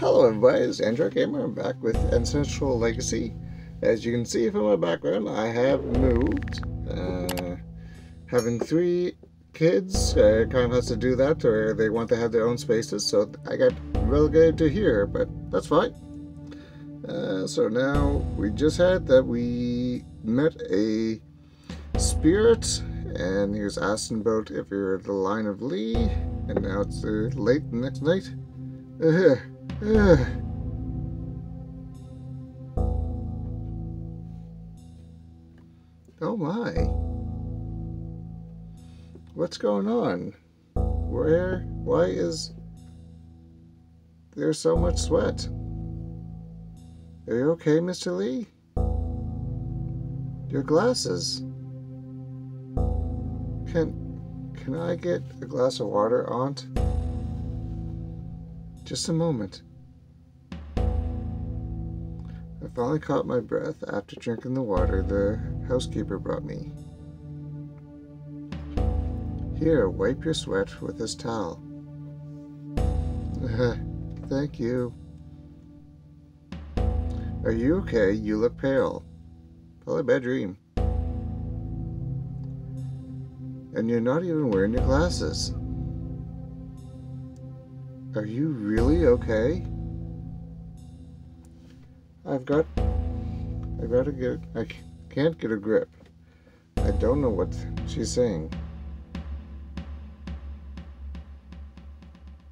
Hello everybody, it's Android Gamer. I'm back with Ancestral Legacy. As you can see from my background, I have moved. Uh, having three kids uh, kind of has to do that, or they want to have their own spaces, so I got relegated to here, but that's fine. Uh, so now we just had that we met a spirit, and he was asking about if you're the line of Lee, and now it's uh, late next night. Oh my. What's going on? Where? Why is there so much sweat? Are you okay, Mr. Lee? Your glasses. Can can I get a glass of water, Aunt? Just a moment. I finally caught my breath after drinking the water the housekeeper brought me. Here, wipe your sweat with this towel. Thank you. Are you okay? You look pale. Probably bad dream. And you're not even wearing your glasses. Are you really okay? I've got... I've got to get... I can't get a grip. I don't know what she's saying.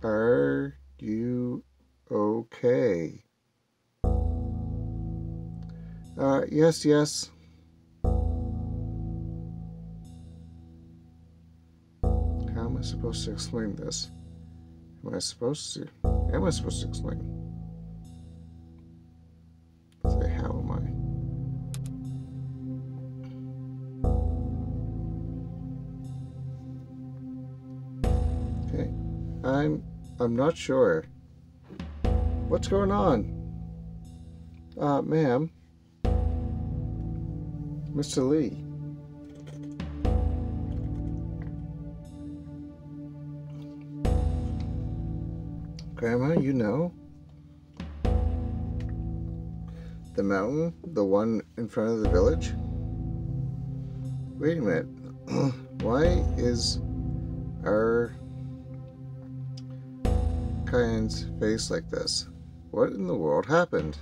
Are you okay? Uh, yes, yes. How am I supposed to explain this? Am I supposed to? Am I supposed to explain? I'm not sure. What's going on? Uh, ma'am. Mr. Lee. Grandma, you know? The mountain? The one in front of the village? Wait a minute. Why is our Cayenne's face like this? What in the world happened?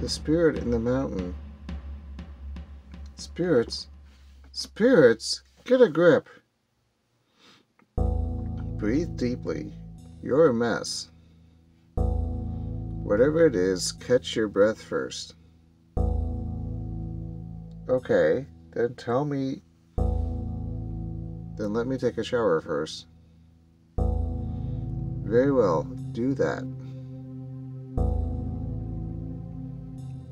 The spirit in the mountain. Spirits? Spirits? Get a grip. Breathe deeply. You're a mess. Whatever it is, catch your breath first. Okay, then tell me. Then let me take a shower first. Very well, do that.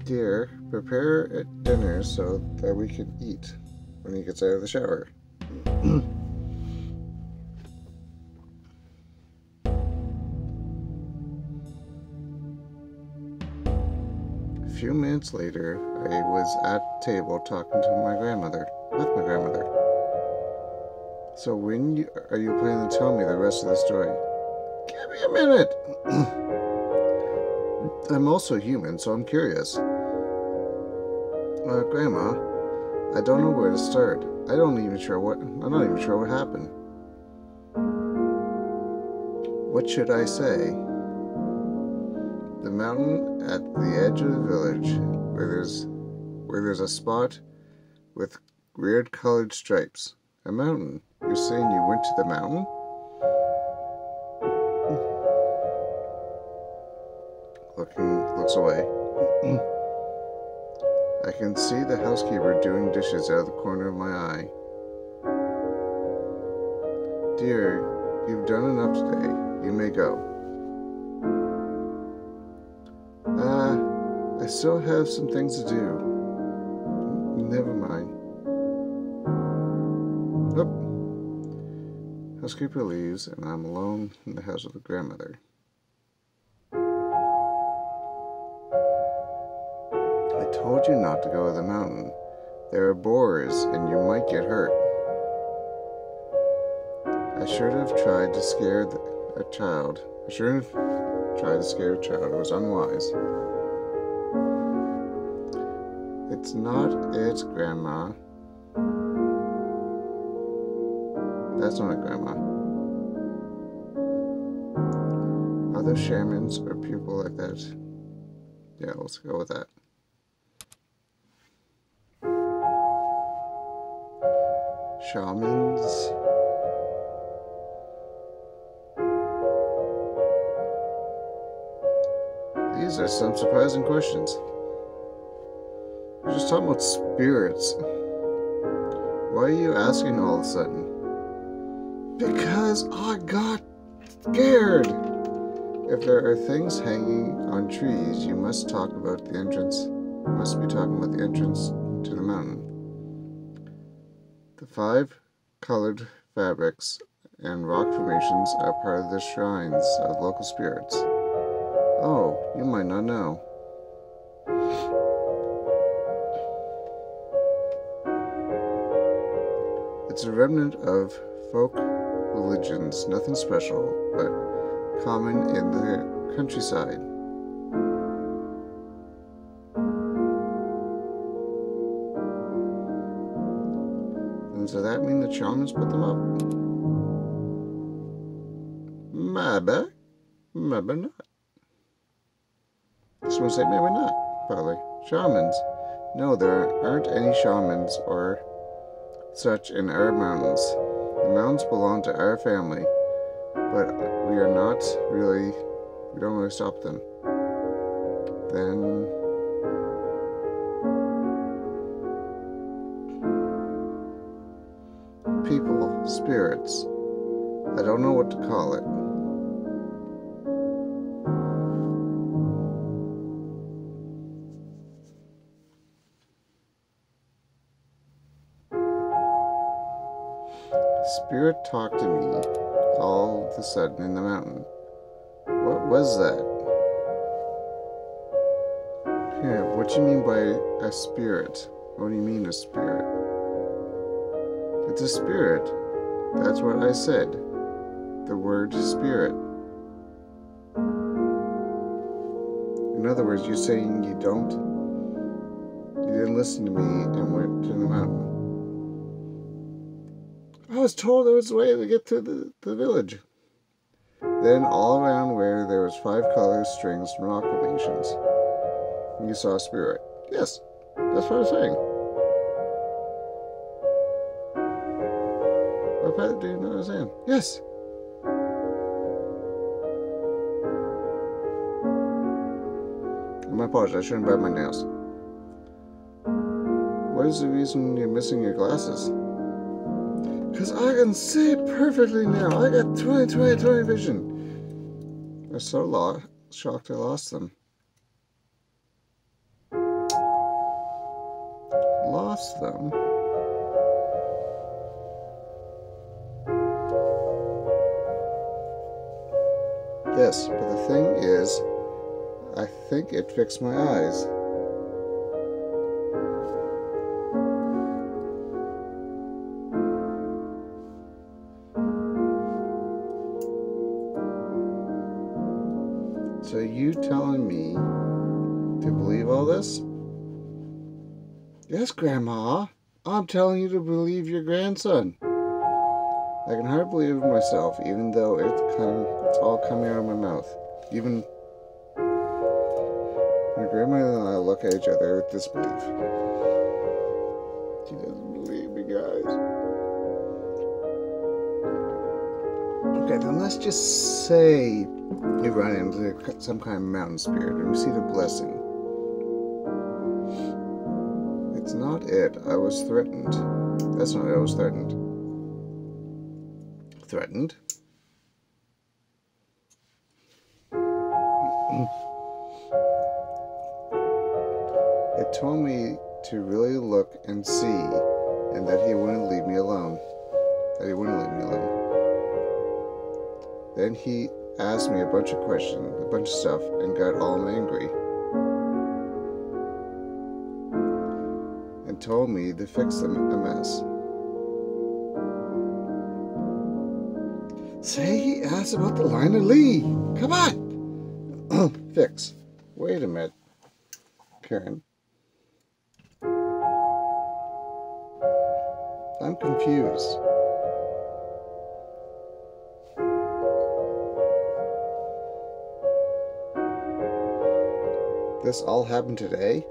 Dear, prepare dinner so that we can eat when he gets out of the shower. A few minutes later, I was at table talking to my grandmother, with my grandmother. So when you, are you planning to tell me the rest of the story? Give me a minute! I'm also human, so I'm curious. Uh, Grandma, I don't know where to start. I don't even sure what I'm not even sure what happened. What should I say? The mountain at the edge of the village where there's where there's a spot with weird colored stripes. A mountain. You're saying you went to the mountain? Looking looks away. I can see the housekeeper doing dishes out of the corner of my eye. Dear, you've done enough today. You may go. Ah, uh, I still have some things to do. Never mind. Nope. Housekeeper leaves, and I'm alone in the house of the grandmother. I told you not to go to the mountain. There are boars, and you might get hurt. I should have tried to scare a child. I should have tried to scare a child. It was unwise. It's not it, Grandma. That's not it, Grandma. Other shamans or people like that. Yeah, let's go with that. Shamans. These are some surprising questions. We're just talking about spirits. Why are you asking all of a sudden? Because I got scared. If there are things hanging on trees, you must talk about the entrance. You must be talking about the entrance to the mountain. The five colored fabrics and rock formations are part of the shrines of local spirits. Oh, you might not know. It's a remnant of folk religions, nothing special, but common in the countryside. And does that mean the shamans put them up? Maybe. Maybe not. This one say maybe not, probably. Shamans. No, there aren't any shamans or such in our mountains. The mountains belong to our family, but we are not really, we don't really stop them. Then. People, spirits. I don't know what to call it. Talked to me all of a sudden in the mountain. What was that? Yeah, what do you mean by a spirit? What do you mean a spirit? It's a spirit. That's what I said. The word spirit. In other words, you're saying you don't, you didn't listen to me and went to the mountain. I was told there was a way to get to the, the village. Then all around where there was five colors, strings, and rock formations, you saw a spirit. Yes, that's what I'm saying. What do you know what I'm saying? Yes. My apologies, I shouldn't bite my nails. What is the reason you're missing your glasses? Because I can see perfectly now. I got 20 20 20 vision. I'm so lo- shocked I lost them. Lost them? Yes, but the thing is, I think it fixed my eyes. Yes, Grandma. I'm telling you to believe your grandson. I can hardly believe it myself, even though it's come, it's all coming out of my mouth. Even my grandmother and I look at each other with disbelief. She doesn't believe me, guys. Okay, then let's just say you run into some kind of mountain spirit and receive a blessing. It. I was threatened. That's not it. I was threatened. Threatened? it told me to really look and see, and that he wouldn't leave me alone. That he wouldn't leave me alone. Then he asked me a bunch of questions, a bunch of stuff, and got all angry. Told me to fix the mess. Say he asked about the line of Lee. Come on. Fix. Wait a minute. Karen. I'm confused. This all happened today?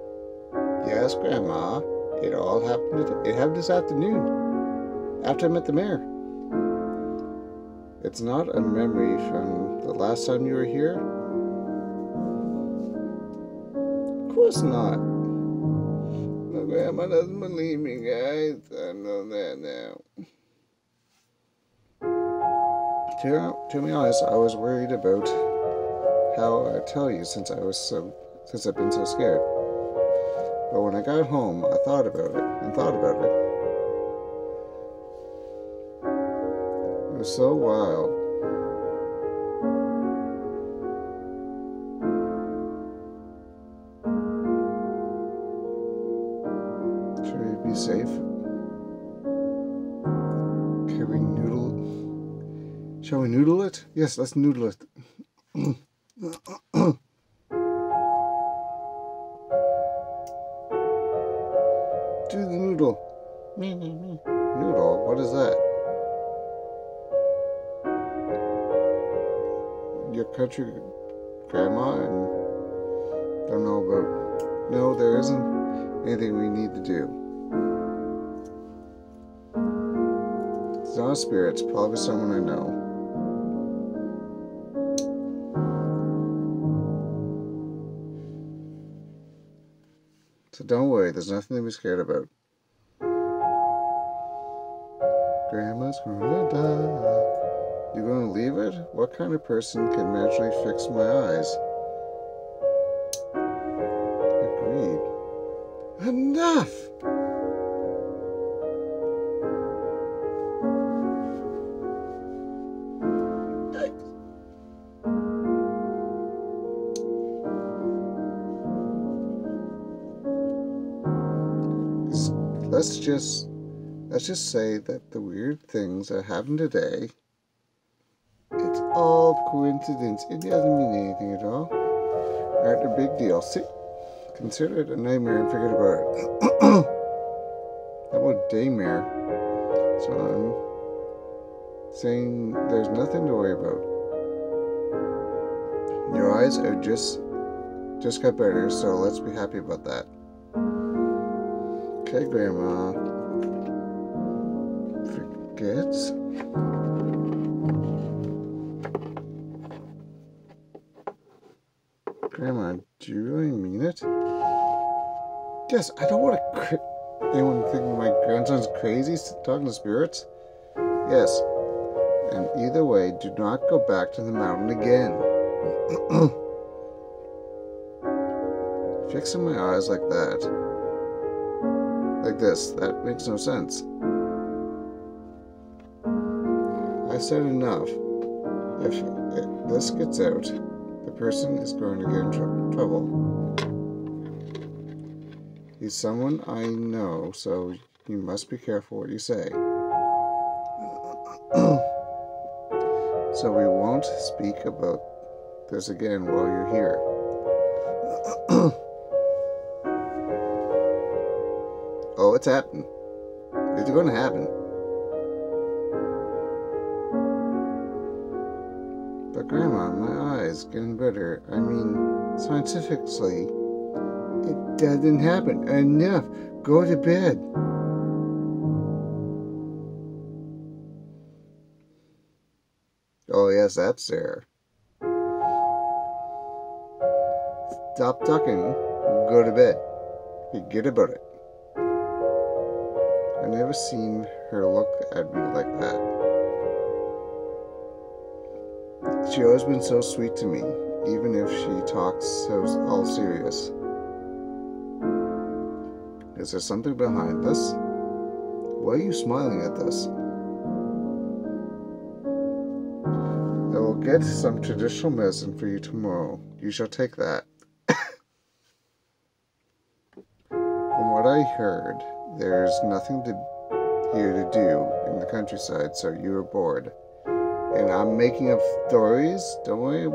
Yes, Grandma. It all happened. It happened this afternoon. After I met the mayor. It's not a memory from the last time you were here. Of course not. My grandma doesn't believe me, guys. I know that now. To, to be honest, I was worried about how I tell you since I was so since I've been so scared. But when I got home, I thought about it and thought about it. It was so wild. Should we be safe? Can we noodle? Shall we noodle it? Yes, let's noodle it. No, there isn't anything we need to do. It's not a spirit. It's probably someone I know. So don't worry, there's nothing to be scared about. Grandma's gonna die. You gonna leave it? What kind of person can magically fix my eyes? Enough! let's just let's just say that the weird things that happened today it's all coincidence. It doesn't mean anything at all. Aren't a big deal. See consider it a nightmare and forget about it how about daymare so i'm saying there's nothing to worry about your eyes are just just got better so let's be happy about that Okay, Grandma. Forgets. Grandma, do you really mean it? Yes, I don't want to anyone think my grandson's crazy talking to spirits. Yes, and either way, do not go back to the mountain again. Fixing my eyes like that like this. That makes no sense. I said enough. If, if this gets out, the person is going to get in tr trouble. He's someone I know, so you must be careful what you say. so we won't speak about this again while you're here. Oh, it's happening. It's going to happen. But Grandma, my getting better. I mean, scientifically, it doesn't happen. Enough. Go to bed. Oh, yes, that's there. Stop talking. Go to bed. Forget about it. I've never seen her look at me like that. She always been so sweet to me, even if she talks so all serious. Is there something behind this? Why are you smiling at this? I will get some traditional medicine for you tomorrow. You shall take that. From what I heard, there's nothing to, here to do in the countryside, so you are bored. And I'm making up stories. Don't worry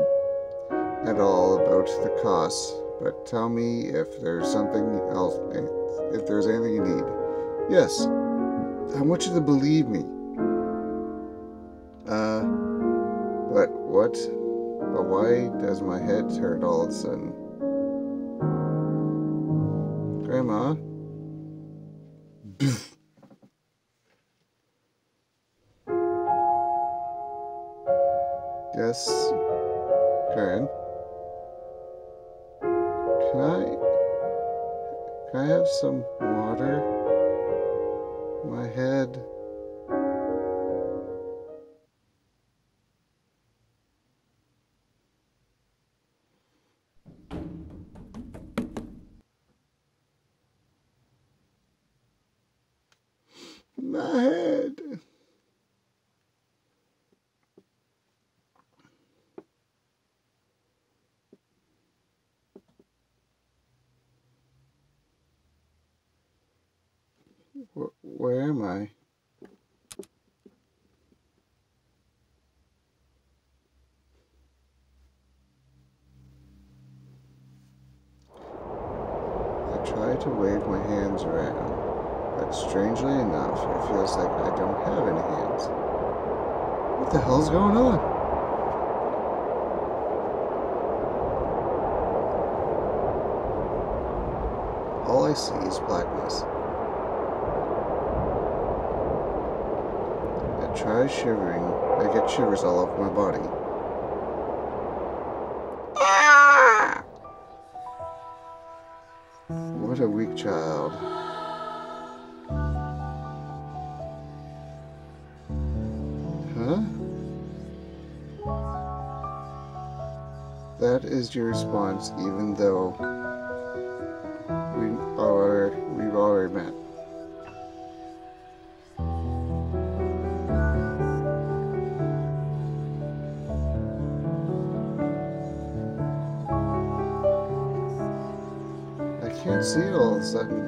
at all about the costs, but tell me if there's something else, if there's anything you need. Yes, I want you to believe me. Uh, but what? But why does my head hurt all of a sudden? My head. Wh- Where am? I try to wave my hands around, but strangely feels like I don't have any hands. What the hell's going on? All I see is blackness. I try shivering. I get shivers all over my body. Ah! What a weak child. Is your response, even though we are we've already met. I can't see it all of a sudden.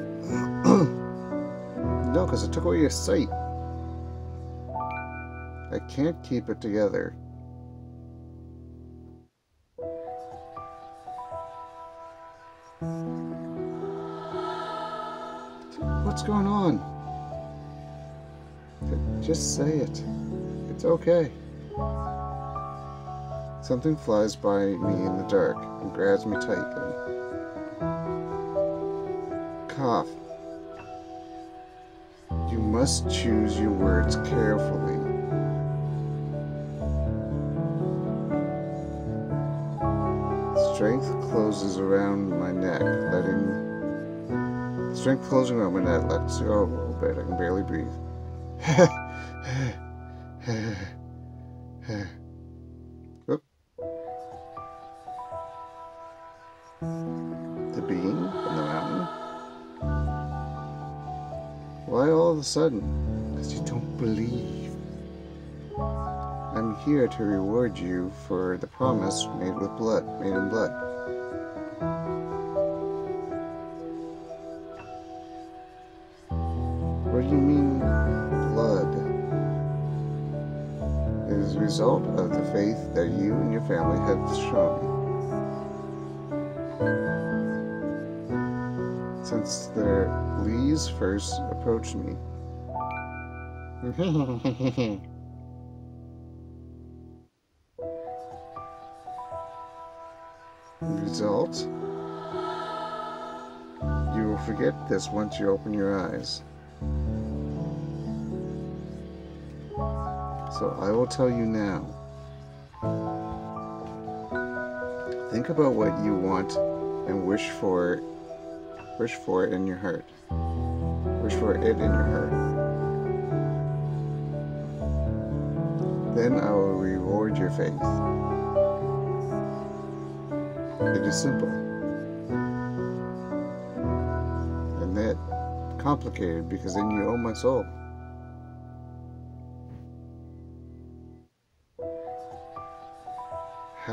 no, because it took away your sight. I can't keep it together. What's going on? Just say it. It's okay. Something flies by me in the dark and grabs me tightly. Cough. You must choose your words carefully. Strength closes around my neck, letting strength closing around my neck lets go a little bit. I can barely breathe. The being on the mountain. Why all of a sudden? Because you don't believe. I'm here to reward you for the promise made with blood, made in blood. Family have shown. Since the Lees first approached me. Result? You will forget this once you open your eyes. So I will tell you now. Think about what you want and wish for wish for it in your heart. Wish for it in your heart. Then I will reward your faith. It is simple. And that complicated because then you own my soul.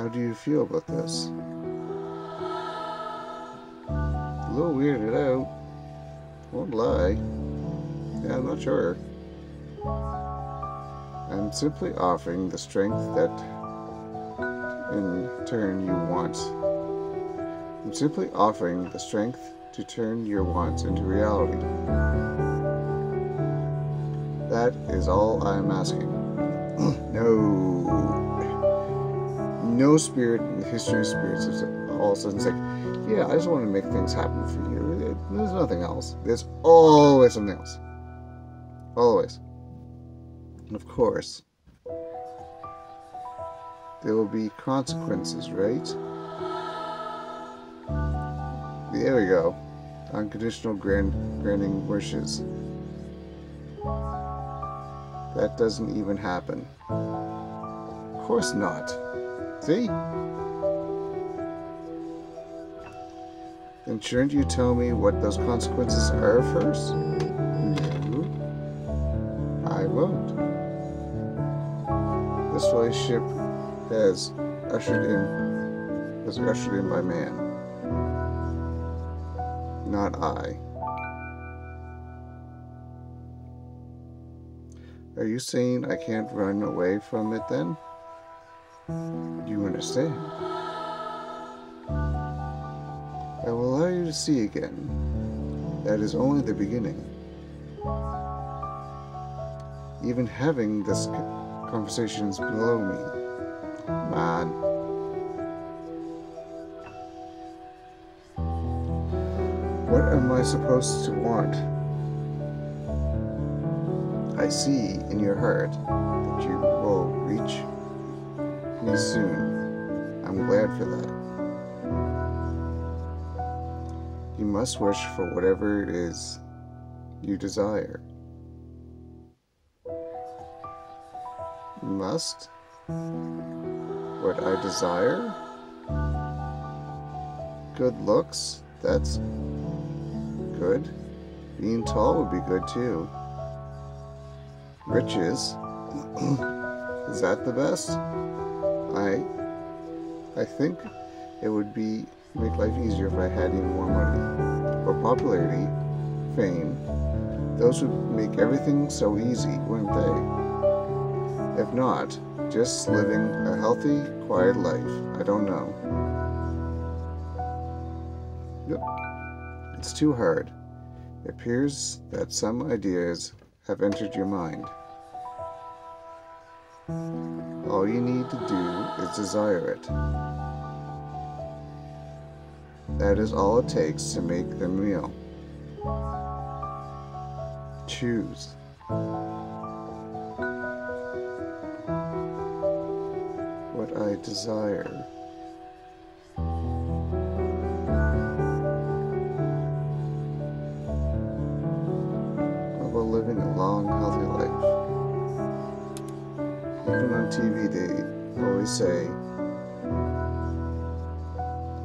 How do you feel about this? A little weirded out. Won't lie. Yeah, I'm not sure. I'm simply offering the strength that in turn you want. I'm simply offering the strength to turn your wants into reality. That is all I am asking. no. No spirit in the history of spirits is all of a sudden it's like, yeah, I just want to make things happen for you. There's nothing else. There's always something else. Always. And of course, there will be consequences, right? There we go. Unconditional grand, granting wishes. That doesn't even happen. Of course not. See? Then shouldn't you tell me what those consequences are first? No. I won't. This relationship has ushered in was ushered in by man. Not I. Are you saying I can't run away from it then? Do you understand? I will allow you to see again. That is only the beginning. Even having this conversation is below me. Man. What am I supposed to want? I see in your heart that you will reach soon. I'm glad for that. You must wish for whatever it is you desire. Must? What I desire? Good looks? That's good. Being tall would be good too. Riches? is that the best? I I think it would be make life easier if I had even more money. Or popularity, fame. Those would make everything so easy, wouldn't they? If not, just living a healthy, quiet life. I don't know. It's too hard. It appears that some ideas have entered your mind. All you need to do is desire it. That is all it takes to make them real. Choose. What I desire. TV, they always say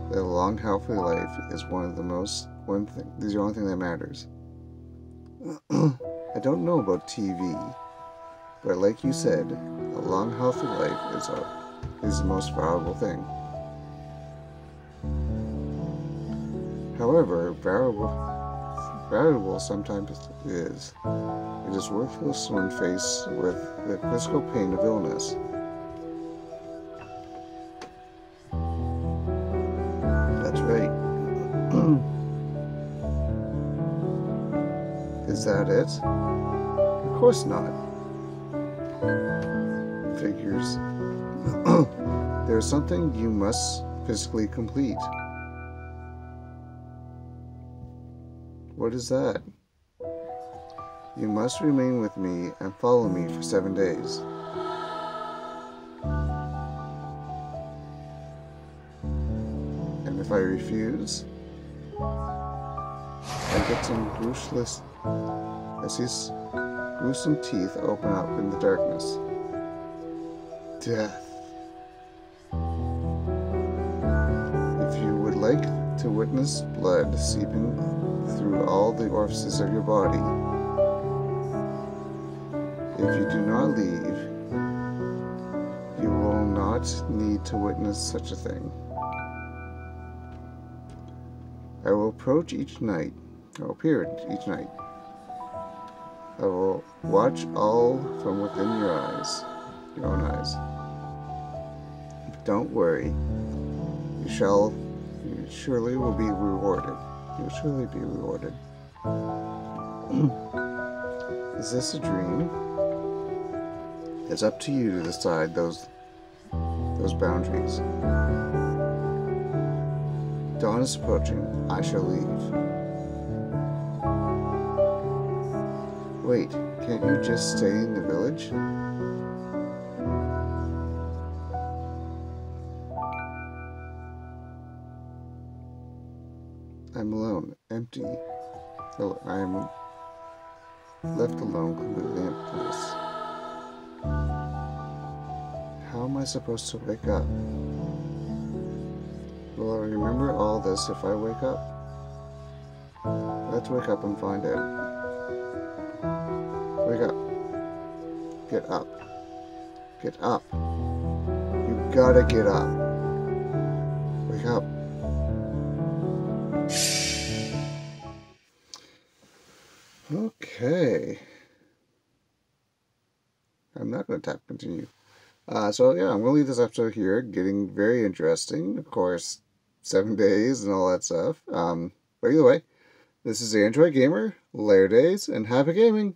that a long, healthy life is one of the most one thing. This is the only thing that matters. I don't know about TV, but like you said, a long, healthy life is a is the most valuable thing. However, valuable valuable sometimes is. It is worthless when faced with the physical pain of illness. Of course not. Figures. There's something you must physically complete. What is that? You must remain with me and follow me for seven days. And if I refuse, I get some ruthless, I his gruesome teeth open up in the darkness. Death. If you would like to witness blood seeping through all the orifices of your body, if you do not leave, you will not need to witness such a thing. I will approach each night, will appear each night. I will watch all from within your eyes, your own eyes. But don't worry. You shall, you surely will be rewarded. You will surely be rewarded. Is this a dream? It's up to you to decide those those boundaries. Dawn is approaching. I shall leave. Wait, can't you just stay in the village? I'm alone, empty. I am left alone, completely emptiness. How am I supposed to wake up? Will I remember all this if I wake up? Let's wake up and find out. Wake up. Get up. Get up. You gotta get up. Wake up. Okay. I'm not going to tap continue. Uh, so yeah, I'm going to leave this episode here, getting very interesting. Of course, seven days and all that stuff. Um, but either way, this is the Android Gamer, Layer Days, and happy gaming!